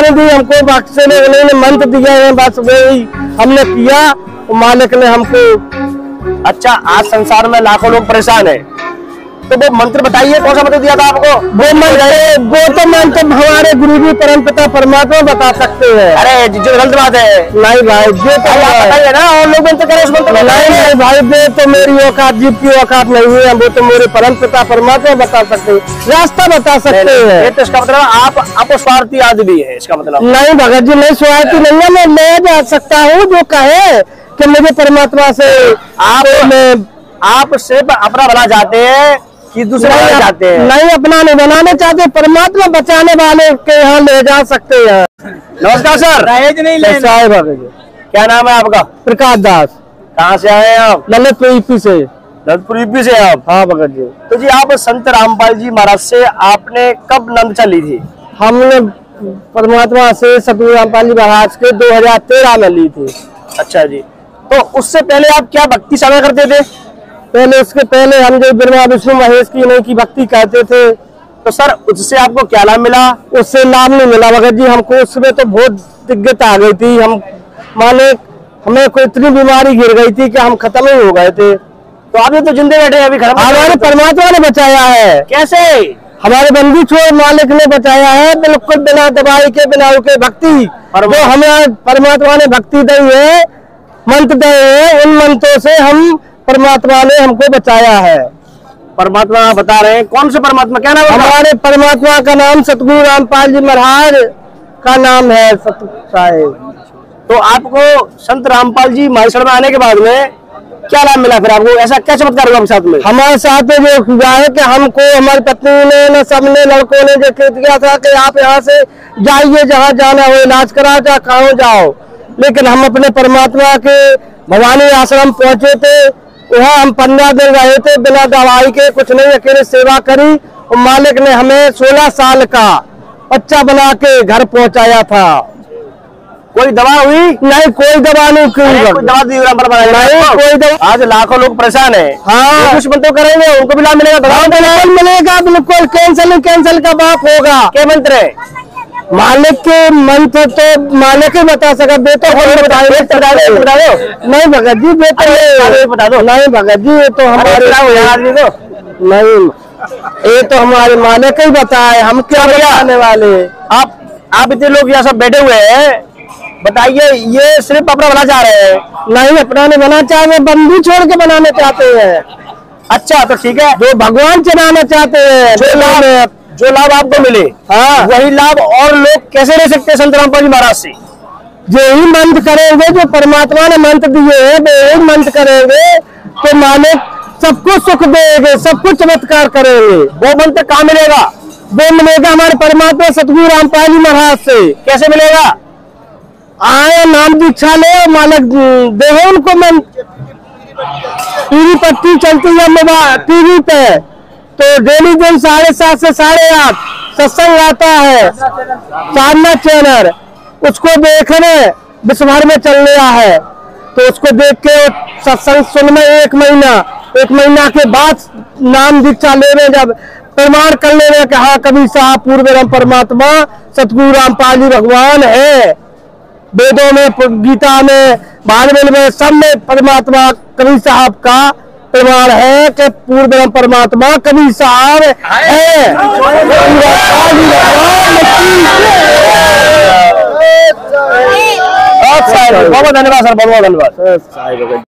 नहीं दी हमको बख्शे ने उन्होंने मंत्र दिया है, बस वही हमने किया। मालिक ने हमको अच्छा आज संसार में लाखों लोग परेशान है। तो वो मंत्र बताइए कौन सा मंत्र दिया था आपको? वो मंत्र वो तो मंत्र हमारे गुरु जी परम पिता परमात्मा बता सकते हैं। अरे जो गलत बात है। नहीं भाई ये तो। बताइए ना और लोग मंत्र करें उस मंत्र नहीं नहीं भाई ये तो मेरी औकात जीव की औकात नहीं है वो तो मेरे परम पिता परमात्मा बता सकते हैं। रास्ता बता सकते ये हैं। तो इसका मतलब आप आप स्वार्थी आदमी है इसका मतलब। नहीं भगत जी नहीं स्वार्थी नहीं है मैं ले जा सकता हूँ जो कहे कि मुझे परमात्मा से आप आप सिर्फ़ अपना भला चाहते हैं कि दूसरे चाहते हैं। नहीं अपना नहीं बनाने चाहते परमात्मा बचाने वाले के यहाँ ले जा सकते हैं। नमस्कार सर। दहेज नहीं ले क्या नाम है आपका? प्रकाश दास। कहाँ से आए आप? ललितपुर यूपी से। ललितपुर यूपी से आप? हाँ भगत जी। तो जी आप संत रामपाल जी महाराज से आपने कब नंद चली थी? हमने परमात्मा से सतगुरु रामपाल जी महाराज के 2013 में ली थी। अच्छा जी। तो उससे पहले आप क्या भक्ति सेवा करते थे? पहले उसके पहले हम जो ब्रह्मा विष्णु महेश की नहीं की भक्ति कहते थे तो सर उससे आपको क्या लाभ मिला? उससे लाभ नहीं मिला भगत जी हमको उसमें तो बहुत दिक्कत आ गई थी। हम माने हमें कोई इतनी बीमारी गिर गई थी कि हम खत्म ही हो गए थे। तो आप ये तो जिंदे बैठे अभी घर हमारे परमात्मा ने बचाया है। कैसे? हमारे बंदी छोड़ मालिक ने बचाया है बिल्कुल बिना दवाई के बिना के भक्ति। जो हमें परमात्मा ने भक्ति दी है मंत्र दे है उन मंत्रों से हम परमात्मा ने हमको बचाया है। परमात्मा बता रहे हैं कौन से परमात्मा? क्या नाम हमारे परमात्मा का नाम सतगुरु रामपाल जी महाराज का नाम है सतगुरु साहेब। तो आपको संत रामपाल जी माहेश्वर में आने के बाद में क्या लाभ मिला फिर आपको? ऐसा क्या चमत्कार हुआ आपके साथ में? हमारे साथ में जो हुआ है कि हमको हमारी पत्नी ने न सबने लड़कों ने जो कह दिया था कि आप यहाँ से जाइए जहाँ जाना हो इलाज करा चाहे कहाँ जाओ। लेकिन हम अपने परमात्मा के भवानी आश्रम पहुँचे थे। वहाँ हम पंद्रह दिन रहे थे बिना दवाई के कुछ नहीं अकेले सेवा करी। और मालिक ने हमें सोलह साल का बच्चा बना के घर पहुँचाया था। कोई दवा हुई? नहीं कोई दवा नहीं कोई दवा नहीं, कोई दवा- आज लाखों लोग परेशान है। हाँ। कुछ मंत्र करेंगे उनको भी लाभ मिलेगा दवा दवा मिलेगा। बिल्कुल। कैंसल ही कैंसल का बाप होगा। क्या मंत्र है? मालिक के मंत्र तो मालिक ही बता सका बेटा नहीं भगत जी बेटा बता दो, नहीं भगत जी ये तो हमारे बताओ आदमी को नहीं ये तो हमारे मालिक ही बताए हम क्या। बताने वाले? आप आप इतने लोग यहाँ सब बैठे हुए हैं। बताइए ये सिर्फ़ अपना बना चाह रहे हैं? नहीं अपना नहीं बना चाह रहे बंदी छोड़ के बनाना चाहते हैं। अच्छा तो ठीक है। जो भगवान चलाना चाहते हैं जो लाभ आपको मिले हाँ। वही लाभ और लोग कैसे ले सकते हैं संत रामपाल जी महाराज से? यही मंत्र करेंगे जो परमात्मा ने मंत्र दिए हैं वे यही मंत्र करेंगे तो मालिक सबको सुख देंगे सबको चमत्कार करेंगे। वो मंत्र कहाँ मिलेगा? वो मिलेगा हमारे परमात्मा सतगुरु रामपाल जी महाराज से। कैसे मिलेगा? आए नाम दीक्षा ले मालिक देहो उनको मन टीवी पट्टी चलती है मोबाइल टीवी पे। तो डेली दिन साढ़े सात से साढ़े आठ सत्संग आता है। साधना चैनल, उसको देखने विश्व भर में चल रहा है। तो उसको देख के सत्संग सुनने एक महीना एक महीना के बाद नाम दीक्षा लेने जब प्रमाण कर लेने कि हाँ कभी साहब पूर्व राम परमात्मा, सतगुरु रामपाल जी भगवान है। वेदों में, गीता में भागवत में सब में परमात्मा, कवि साहब का प्रमाण है कि पूर्व ब्रह्म परमात्मा कभी साहब है। बहुत बहुत धन्यवाद सर बहुत बहुत धन्यवाद।